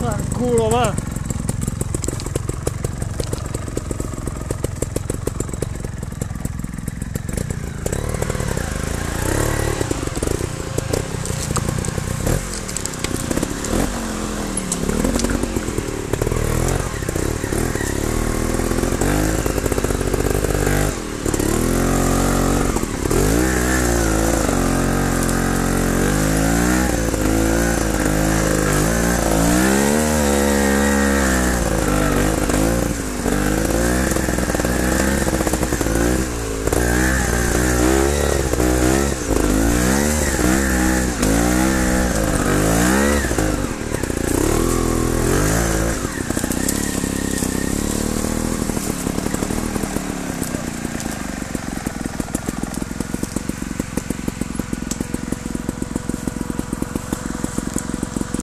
干枯了吧。